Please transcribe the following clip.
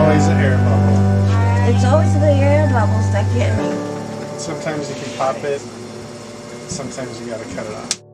always the air bubble. It's always the air bubbles that get me. Sometimes you can pop it, sometimes you gotta cut it off.